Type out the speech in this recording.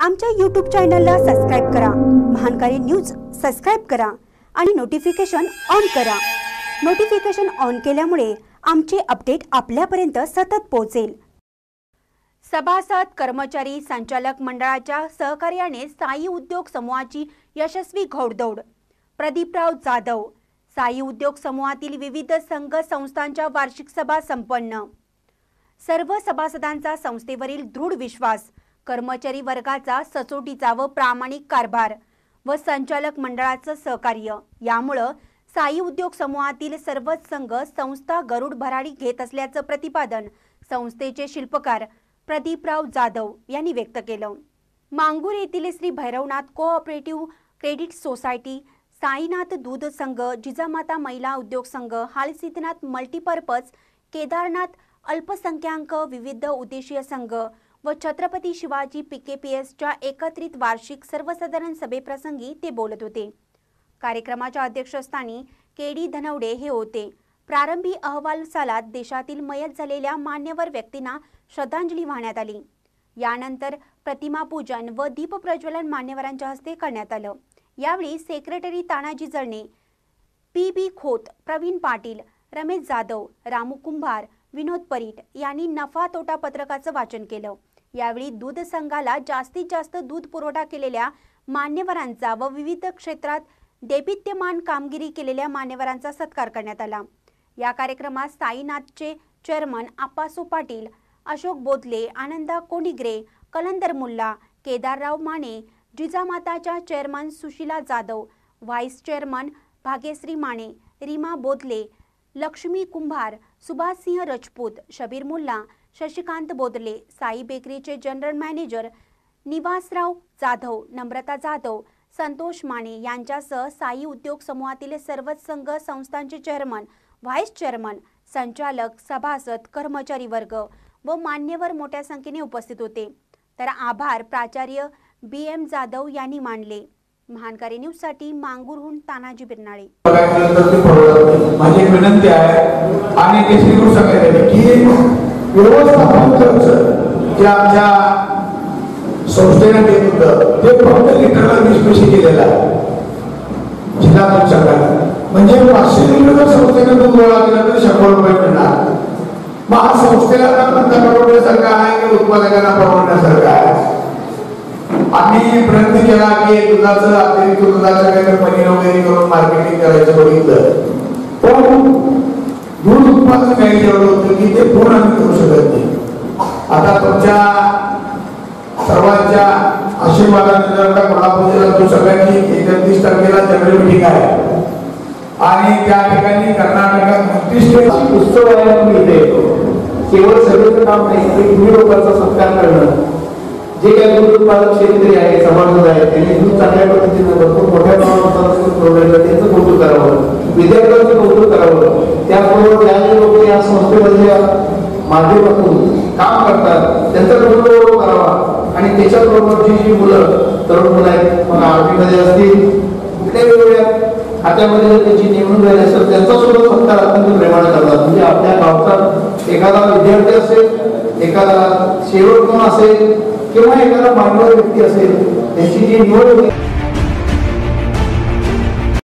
आमच्या यूट्यूब चॅनलला सबस्क्राईब करा. महानकारी न्यूज सबस्क्राईब करा आणि नोटिफिकेशन ऑन करा. नोटिफिकेशन ऑन केल्यामुळे आमचे अपडेट आपल्यापर्यंत सतत पोहोचेल. सभासद कर्मचारी संचालक मंडळाच्या सहकार्याने साई उद्योग समूहाची यशस्वी घोडदौड. प्रदीपराव जाधव साई उद्योग समूहातील विविध संघ संस्थांच्या वार्षिक सभा संपन्न. सर्व सभासदांचा संस्थेवरील दृढ विश्वास कर्मचारी वर्गाचा सचोटीचा व प्रामाणिक कारभार व संचालक मंडळाचं सहकार्य. यामुळं साई उद्योग समूहातील सर्वच संघ संस्था गरुड भराडी घेत असल्याचं प्रतिपादन संस्थेचे शिल्पकार प्रदीपराव जाधव यांनी व्यक्त केलं. मांगूर येथील Shri Bhairavnath cooperative credit society Sainath दूध संघ जिजामाता महिला उद्योग संघ हालसिद्धनाथ मल्टीपर्पज केदारनाथ अल्पसंख्याक विविध उद्देशीय संघ व छत्रपती शिवाजी पीकेपीएसच्या एकत्रित वार्षिक सर्वसाधारण सभेप्रसंगी ते बोलत होते. कार्यक्रमाच्या अध्यक्षस्थानी के डी धनवडे हे होते. प्रारंभी अहवाल सालात देशातील मयत झालेल्या मान्यवर व्यक्तींना श्रद्धांजली वाहण्यात आली. यानंतर प्रतिमा पूजन व दीपप्रज्वलन मान्यवरांच्या हस्ते करण्यात आलं. यावेळी secretary Tanaji Jalne P B Khot Pravin Patil Ramesh Jadhav Ramu Kumbhar Vinod Parit यांनी नफा तोटा पत्रकाचं वाचन केलं. यावेळी दूध संघाला जास्तीत जास्त दूध पुरवठा केलेल्या मान्यवरांचा व विविध क्षेत्रात देपित्यमान कामगिरी केलेल्या मान्यवरांचा सत्कार करण्यात आला. या कार्यक्रमात साईनाथचे chairman Appaso Patil Ashok Bodhle Ananda Kondigre Kalandar Mulla Kedarrao Mane जिजामाताच्या chairman Sushila Jadhav vice chairman Bhagyashree Mane Rima Bodhle Lakshmi Kumbhar Subhashsingh Rajput Shabir Mulla Shashikant Bodle Sai बेकरीचे general manager Nivasrao Jadhav Namrata Jadhav Santosh Mane यांच्यासह साई उद्योग समूहातील सर्वच संघ संस्थांचे चेअरमन व्हाईस चेअरमन संचालक सभासद कर्मचारी वर्ग व मान्यवर मोठ्या संख्येने उपस्थित होते. तर आभार प्राचार्य बी एम जाधव यांनी मानले. महानकारी न्यूजसाठी मांगूरहून तानाजी बिरनाळे. माझी विनंती आहे आणि ते श्रीगुरु सांगायचे की व्यवस्थापन खर्च जे आमच्या संस्थेने देत होतं ते फक्त लिटरला वीस पैसे केलेलं आहे. जिल्हा पंचायत म्हणजे पाचशे लिटर संस्थेने दूध गोळा केलं तर शंभर रुपये मिळणार. मग हा संस्थेला तर परवडण्यासारखा आहे की उत्पादकांना परवडण्यासारखा आहे? आम्ही प्रयत्न केला की दुधाचं अतिरिक्त दुधाच्या काहीतरी पनीर वगैरे करून मार्केटिंग करायचं बघितलं. पण दूध उत्पादन काही एवढं होतं की ते पूर्ण आम्ही करू शकत नाही. आता तुमच्या सर्वांच्या आशीर्वादाने जर का कोल्हापूर जिल्ह्यात तो सगळ्यांची एकतीस तारखेला जनरल मिटिंग आहे. आणि त्या ठिकाणी कर्नाटकात उत्कृष्ट उत्सव आहे केवळ सगळं काम नाही तुम्ही लोकांचा सत्कार करणं. उत्पादक शेतकरी आहे समाजात आहे त्यांनी दूध चांगल्या पद्धतीने भरपूर मोठ्या प्रमाणात पुरवलेलं त्यांचं कौतुक करावं विद्यार्थ्यांचं कौतुक करावं. त्याचबरोबर ज्या जे लोक या संस्थेमधल्या माध्यमातून काम करतात त्यांचा गौरव करावा. आणि त्याच्याबरोबर जी जी मुलं तरुण मुलं आहेत मग आर्मीमध्ये असतील कुठल्या वेगवेगळ्या खात्यामध्ये जर त्याची नेमणूक झाली असेल त्यांचा सुद्धा सत्कार अत्यंत प्रेमाने करतात. म्हणजे आपल्या गावचा एखादा विद्यार्थी असेल एखादा शेवट म्हणून असेल किंवा एखादा मान्यवर व्यक्ती असेल त्याची जी निवड होती